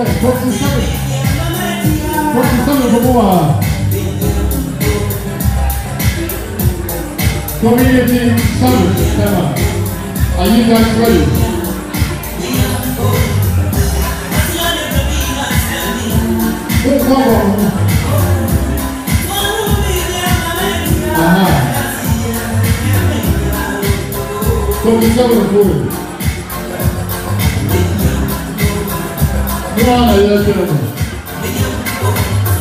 これこっち下げこっち下げここは飛び入れて下げ下はあいい感じがいい Como estamos, povo? 1번 알려줘요.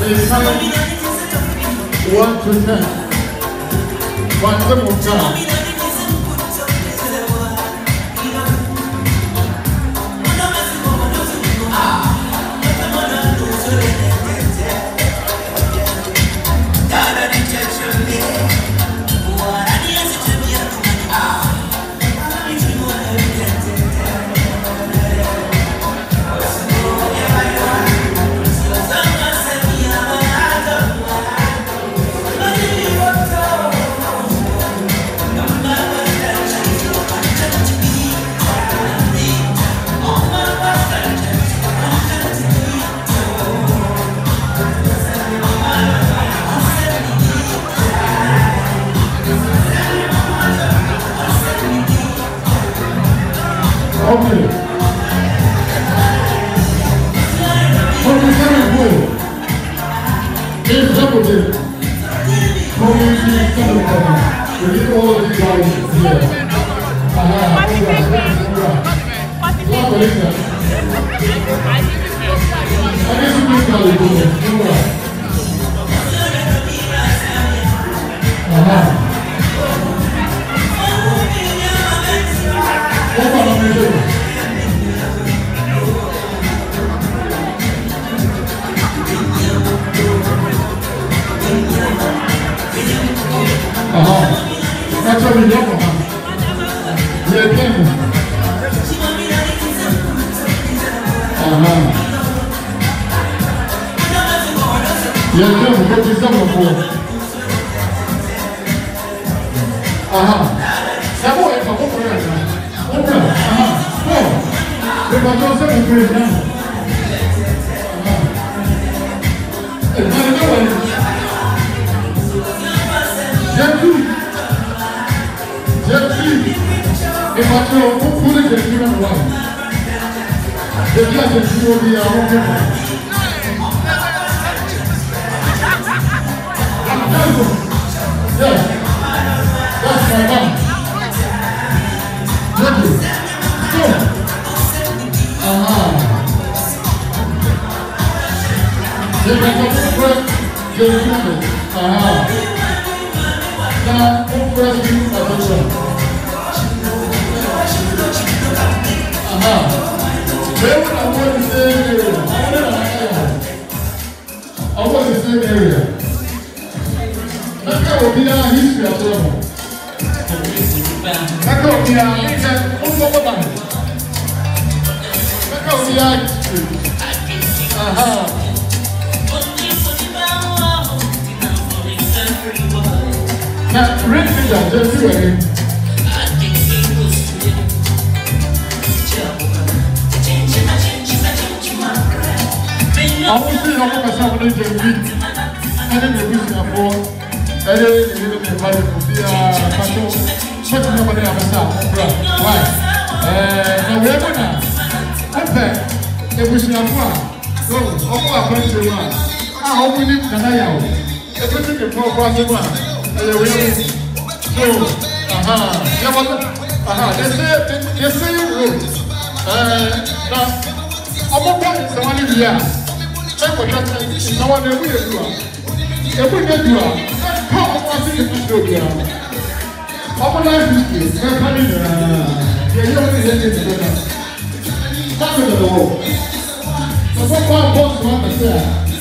1, 3, 5, 2, 3. 완전 못가 Ọ̀họ́ ẹ̀tọ́ mi lọ́kọ̀ ha. Yẹ kí ẹ̀mú. Ọ̀họ́. Yẹ kí ẹ̀mú kó ti sẹ́wọ̀n fún ọ. Ọ̀họ́. Ẹ̀mú ẹ̀ka kó kúrẹ́ ẹ̀ka. Ó kúrẹ́ ọ̀họ́. Ó. Ìgbàjọ́ sẹ́wọ̀n Jésus, Jésus, Emmanuel, vous voulez que Jésus en voie. Je dis à Jésus, on dit à mon père. yeah, that's my mom. Jésus, yeah, Ah. Jésus, go. Jésus, go. Ah. 嗯。awo ni nana yà o ebi ti kìí fún ọkọ asẹmu a ẹyẹ wẹ mu so aha yẹ wọlé aha yẹsẹ yẹsẹ yẹ wo ẹẹ na ọmọ bá ìsẹwọn ni wia ẹ kọ sẹ ìsẹwọn ni ewu yẹ du a ewu yẹ du a ẹ ká ọkọ asẹ yẹ du do bia ọmọ náà yẹ du ẹ ká ní nyinaa yẹ yẹ wọlé yẹ yẹ du náà ká ní nyinaa wọ ọkọ akọ ọsùn wa kẹsẹ a.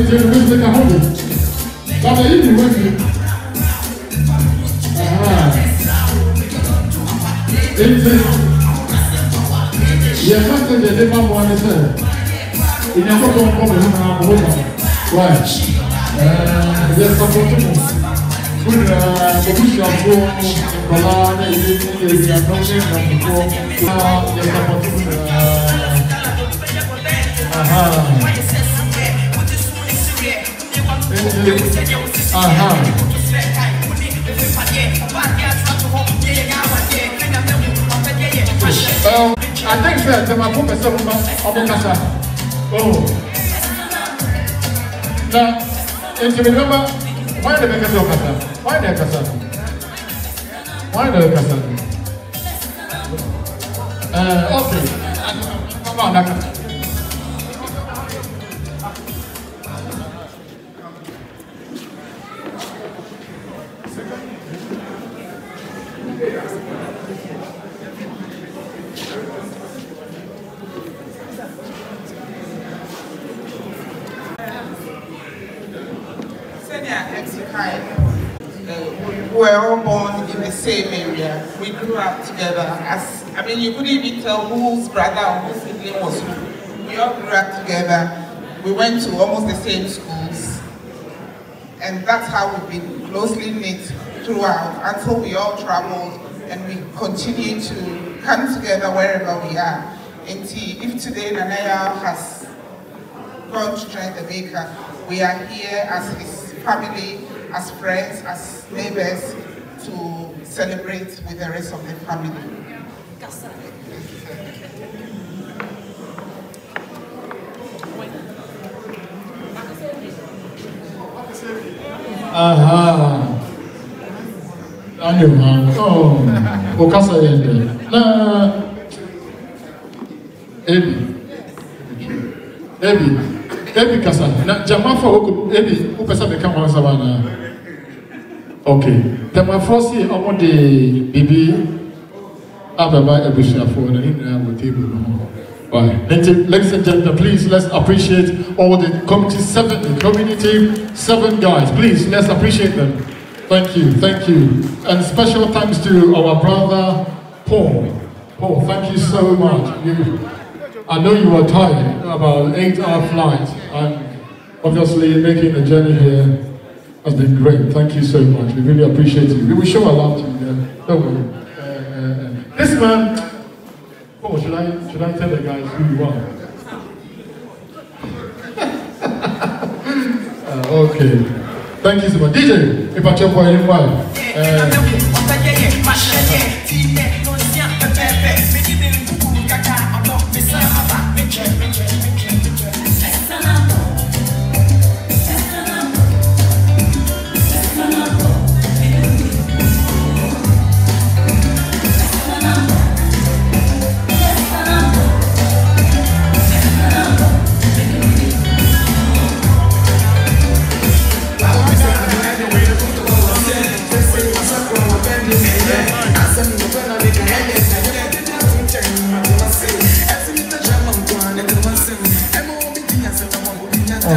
nti ne bɛsi ka ho do baba yi ni wɔn yi nti yɛ fɛsɛ deɛ de ma mu ɔne sɛ nyankopɔ nkɔ mu nyinaa mo ho ma wa yɛ sɔpɔtɔ mu mo nyinaa mo bi hyia po nkɔlaa ne yɛ ne yɛ Aha. Um, I think that the Mapu person from Obokasa. Oh. Now, if you remember, why the Bekasa Obokasa? Why the Bekasa? Why the Bekasa? Uh, okay. Come on, Nakasa. we grew up together as, I mean, you couldn't even tell whose brother or whose sibling was who. We all grew up together. We went to almost the same schools. And that's how we've been closely knit throughout until we all traveled and we continue to come together wherever we are. And if today Nanaya has gone to join the baker, we are here as his family, as friends, as neighbors to celebrate with the rest of the family. Aha. Anyway, oh, Okasa Yende. Na, Ebi. Ebi. Ebi Kasa. Na, Jamafo, Ebi, upesa mekama wa wana. Ebi. okay tẹmafo si ọmọ de bibi ababa ebusuafo na ne nyinaa wɔ table no ho table nti ladies and gentlemen please let's appreciate all the community seven the community seven guys please let's appreciate them thank you thank you and special thanks to our brother paul paul thank you so much you i know you are tired about eight hour flight and obviously making the journey here that's been great. Thank you so much. We really appreciate you. We will show our love to you then. Don't worry. Uh, uh, uh. This man, oh, should I, should I tell the guys who you are? Uh, okay. Thank you so much. DJ, if I check for anyone. Uh,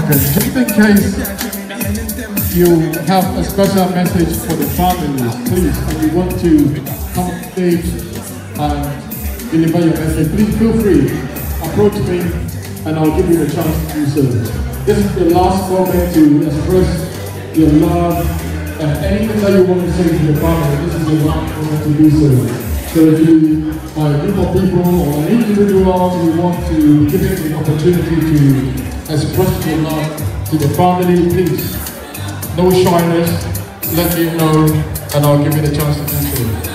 just in case you have a special message for the family, please, if you want to come on stage and deliver your message, please feel free, approach me, and I'll give you a chance to do so. This is the last moment to express your love and anything that you want to say to your family, this is the last moment to do so. So if you are a group of people or an individual you want to give it an opportunity to as brought you, Lord, to the family, please. No shyness, let me know, and I'll give you the chance to do so.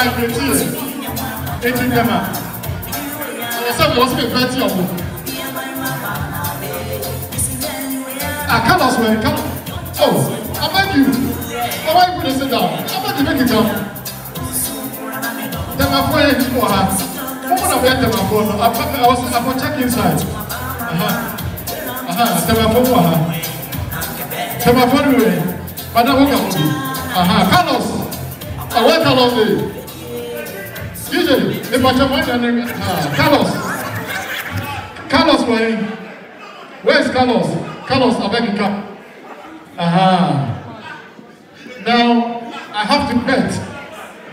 I agretí rẹ̀ ètí dẹ́mà ẹ̀sẹ̀ mọ̀ about you? ẹtí ọ̀pọ̀. Àkàlọ̀ sọ̀rọ̀ ẹ̀ka ọ̀ abẹ́kì ọwọ́ ìpínlẹ̀ ṣẹ̀dá abẹ́kì méjì kan. Dẹ́mà fún ẹ̀yẹ kí wọ́n ha wọ́n mọ̀ náà bẹ́ẹ̀ I was, I àpọ̀ check inside. Uh-huh. Uh-huh. Then uh-huh. Then phone Dẹ́mà fún wọ̀ ha dẹ́mà fún rẹ̀ padà wọ́n kà fún mi. Carlos, ọ̀wẹ́ uh, Carlos. DJ, if I can find Carlos. Carlos, where Where is Carlos? Carlos, I beg you come. Aha. Now, I have to bet.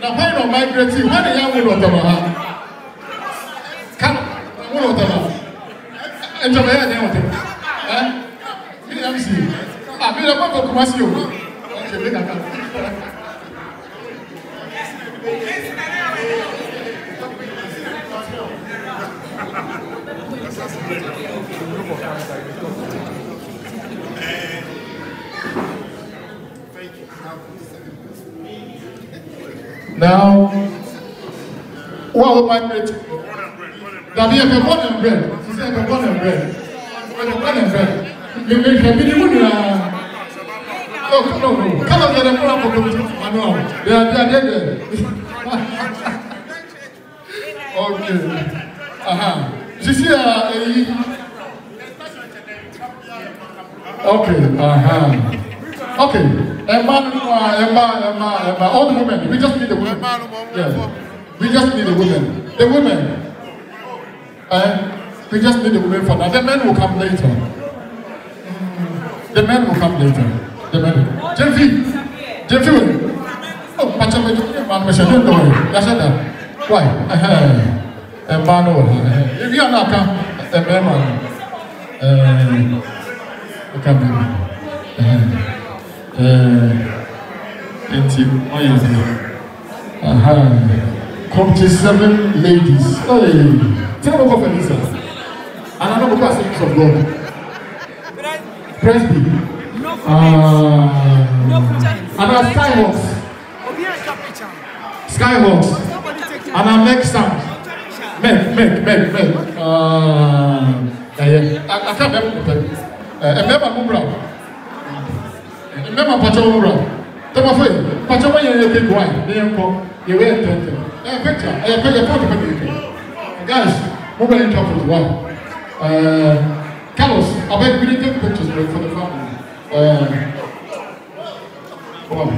Now, why not migrating? Why the young woman of Carlos, woman of Tama. Enjoy my name of him. Eh? Me, I'm seeing. Ah, me, I'm not going to come see you. Okay, me, I can't. Now, what about it? mate? That is a born and bred. She said, a born and bred. A born and bred. You make a mini moon. No, no, no. Come on, get a more of a manual. They are there. Okay. Aha. She said, uh, okay. Aha. Uh-huh. Okay. Emma, Emma, Emma, Emma, all the women. We just need the women. Yes. We just need the women. The women. Eh? We just need the women for now. The men will come later. The men will come later. The men. Jenfi. Jenfi. Oh, Pacha, we don't have man. We should do it. said, it. Why? Eh, Emma, no. If you are not come, Emma, eh, okay, baby. Eh nti ɔyɛ ade kɔmte seven ladies tí wọn kɔ Felisa. nisa anana kɔkɔ ase of gbɔ presby ah. ana skyhawks oh, skyhawks ana mek sam mek mek mek mek ɛyɛ akabɛ mu pɛ ɛbɛrɛ ma mu mmarima mpatsɛ wɔn wura tɛmafo yi mpatsɛ wɔn yɛ yɛ keke wae ne yɛ nkɔ yɛ wɛ ntɛntɛn ɛyɛ pɛkyɛ ɛyɛ pɛ yɛ pɔtɔ pɛtɛ yɛ guys mo bɛ ntwa foto wa ɛɛ carlos abɛ gbiri take pictures for for the family ɛɛ wɔn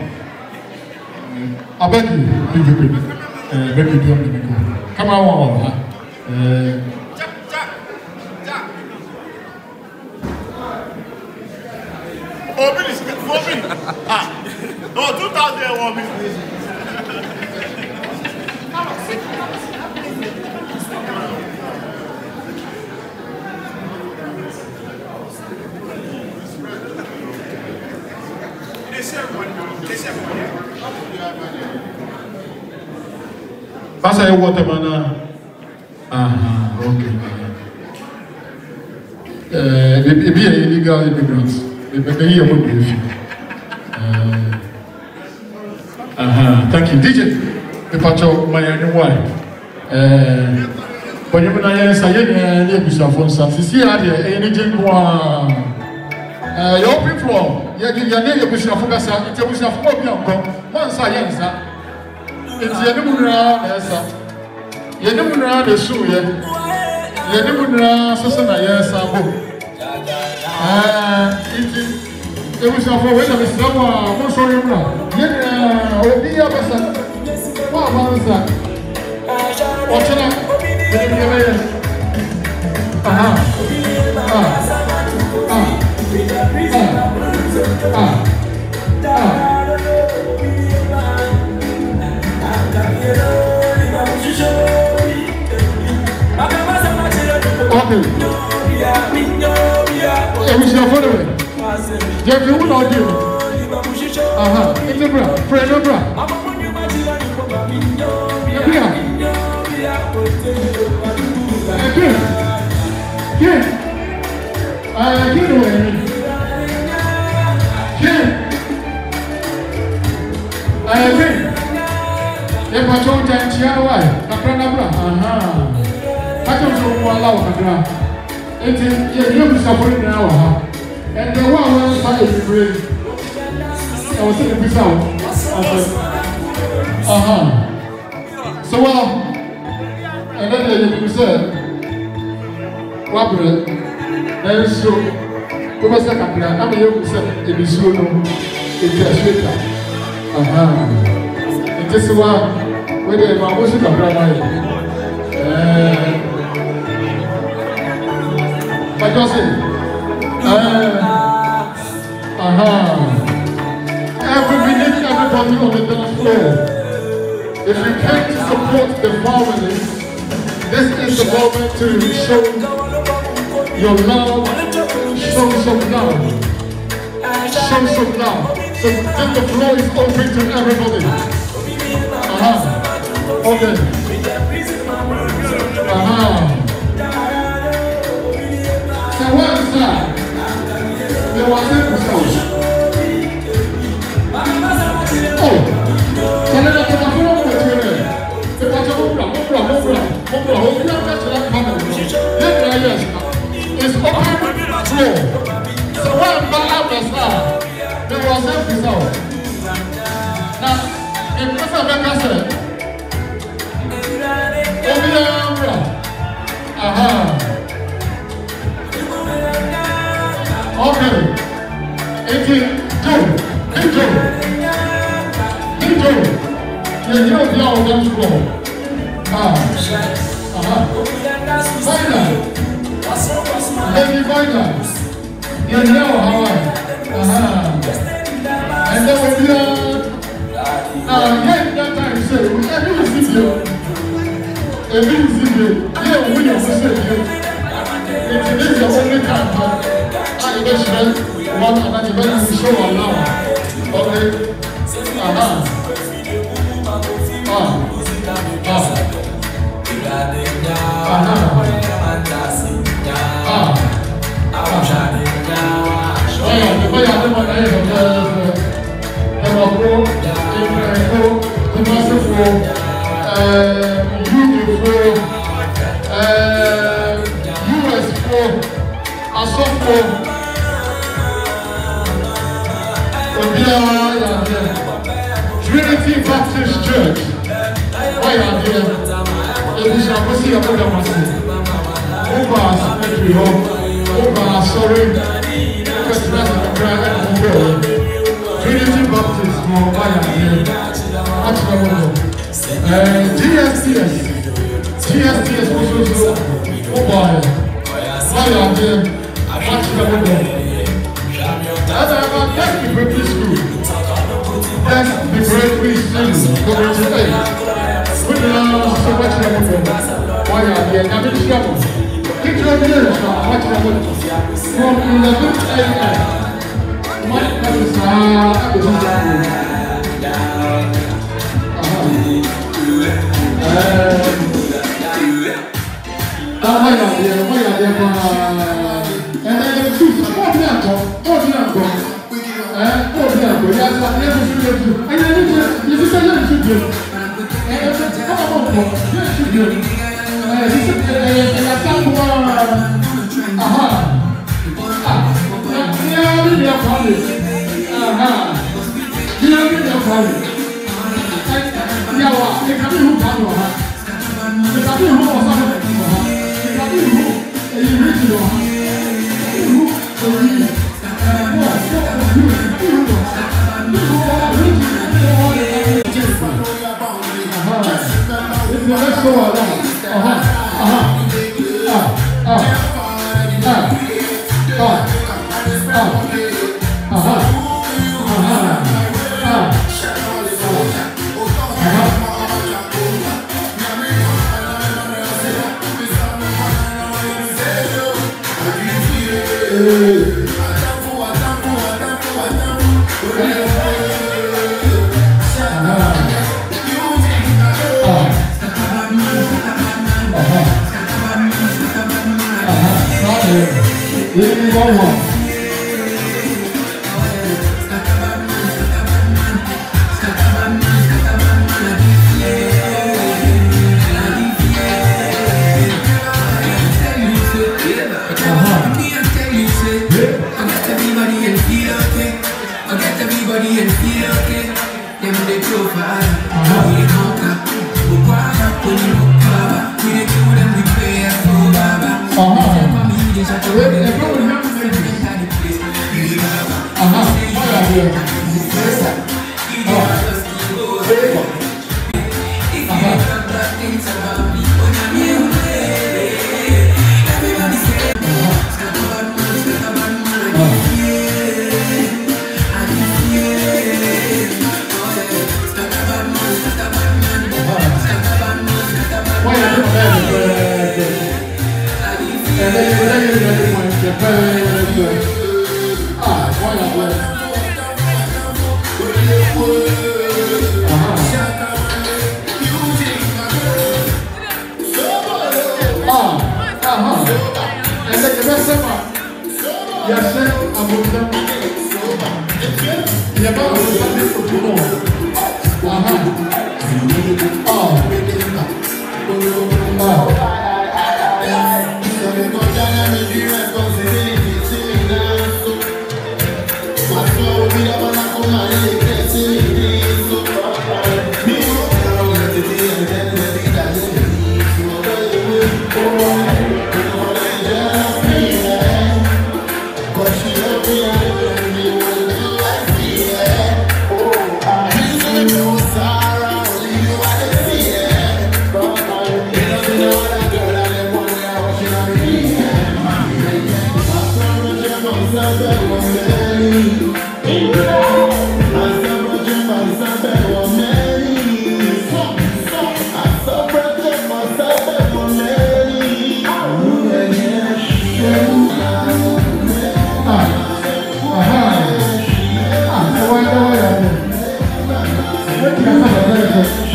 abɛ di di di ɛɛ bɛ di di ɔmo di mi ko kama wɔn wɔn ha ɛɛ. No, 2001 mi. Pasa ye water mana. Aha, ok, Uh, ebi yɛ illegal immigrants. Ebi yɛ mo de efi. thank you. DJ, Mipacho, my new wife. Eh, but you know, yes, I am a bishop on Saturday. See, I am a DJ. Your people, you are a bishop for us. It's a bishop for me. Once I am, sir. It's a new one, uh, sir. You know, now the shoe, yeah. You know, now, Susan, I am, sir. Ah, eh, it's ebusuafo wei na mesrɛ mo a monsɔre mmra ne nyinaa obi abɛsa mo aba nsa ɔkyena mede deɛ bɛyɛ aha ah Okay. Yeah, we know, yeah. Yeah, we Jeffy, who not you? Uh huh. Inebra, Fredobra. Ebia. Ebia. Ken. Uh, you know what Ken. I agree. If I don't tell you why, I'm going to Uh huh. I don't know what I'm going to do. It's a good stuff for now, huh? ẹnìyẹn wọ́n àwọn ẹni sáré ìfìfìrè ni ẹ̀wọ̀n sí ni písà wọn ọ̀hán sọ́wọ́ ẹ̀dẹ́dẹ́ yẹ kú sẹ́ wàbẹ̀rẹ̀ ẹ̀ ń sọ kó bẹ́ sẹ́ kakra ama yẹ kú sẹ́ ebi sọ nù ebi ẹ̀sọ́ ìta ọ̀hán ntẹ́síwá wẹ́dẹ̀ ẹ̀ máa wọ́n sọ kakra náà yẹ ẹ̀ẹ́. But just say, uh, Uh-huh. Every minute, everybody on the dance floor. If you came to support the families, this is the moment to show your love, show some love. Show some love. So the floor is open to everybody. Uh-huh. Okay. Uh-huh. So what is that? Aha. eti jo ejo ejo yẹn yóò bí àwọn ọdún tó wọ ah bọ́ìlà ẹni bọ́ìlà yẹn yẹn wọ hawa ẹ̀dá wo bí wọ́n ah yẹn ní ẹ̀ka ìṣe ẹbí ìsìnkú ẹbí ìsìnkú yẹn wúyẹ̀ fún ṣèlú ètò ìdíje wọn ní káàkiri àyẹ̀dẹ́sẹ̀. What can I even show on now? Okay. Uh huh. Ah. Ah. Uh huh. Ah. Ah. Oya, before you have one day of the Emako, Emako, Emasifo, Yudifo, USFo, Asofo. Trinity Baptist Church. Why are you here? If you shall see Over our cemetery home. Over our sorry. Because that's the cry and Trinity Baptist Why are you here? That's the one. GSTS. GSTS also. Over here. Why are you here? That's the one. the great Christians to be We love to watch them with Why are we in the trouble? Keep your ears from watch them From the good amen. My God is not a good Uh, why are they? Why are they? ní àgbo ní àti àti ẹ̀fọ́ sí ilé ìlú ẹ̀yà ní ìjẹ ìfi sẹ́ yóò ti dùn ẹ̀ẹ́dẹ́gbẹ́ ọ̀pọ̀ pọ̀ yóò ti dùn ẹ̀ẹ́dẹ́gbẹ́ sáàpù wọn àhà ní ẹ̀rí ni Let's go Uh-huh. Uh-huh. Oklahoma. a a yɛhyɛ abotire yɛba abotire ne sopo no wɔ aha ɔɔ ɔɔ. Church.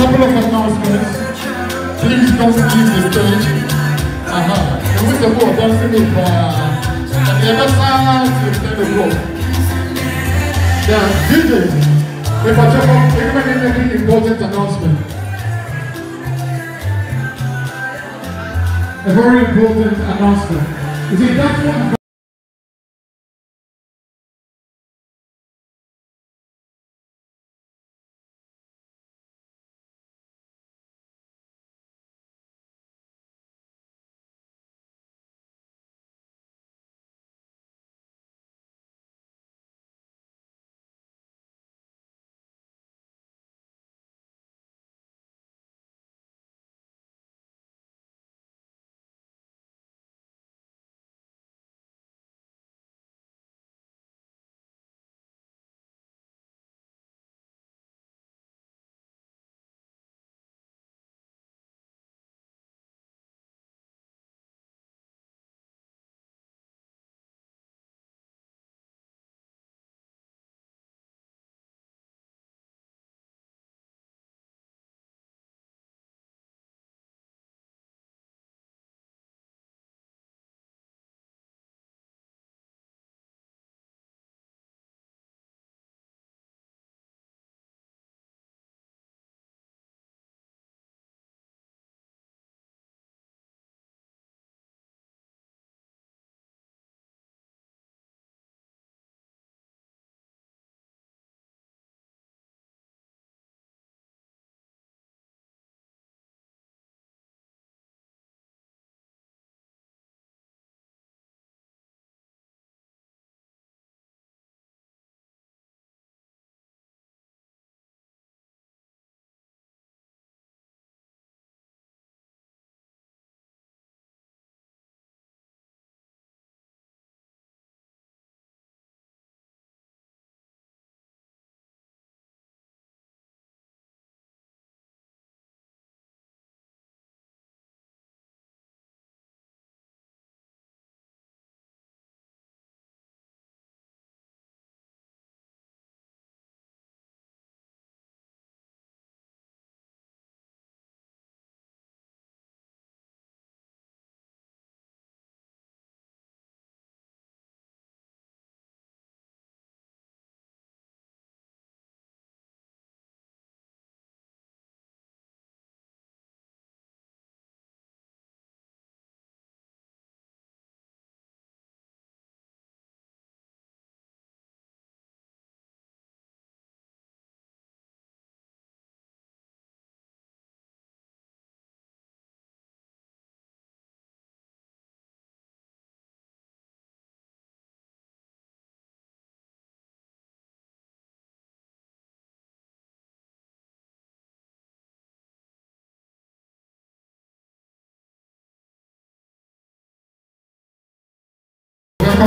couple of announcements. Please don't leave the stage. Aha. And with the board, that's the big And the other side, you can the road. The DJ, if I talk about every important announcement. A very important announcement. You see, that's what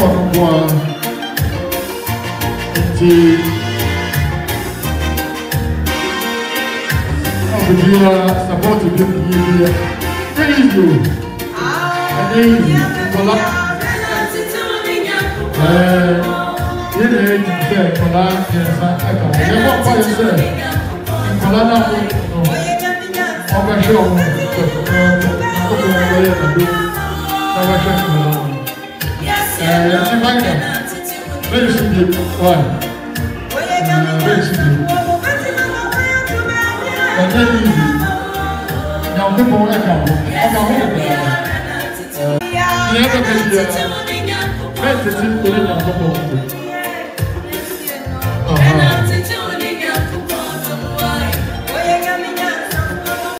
someone to help you support you give you praise you praise you for love yẹn yẹn yi sẹ nkɔla yɛnsa ɛka ho yɛn bɔ kɔ yi sɛ nkɔla náà mo nù ɔbɛhwɛ ɔmo ɛɛ ɔbɛhwɛ ɔmo ɛyɛ ɛdo na ɔbɛhwɛ nkɔla ɔmo. Uh, you.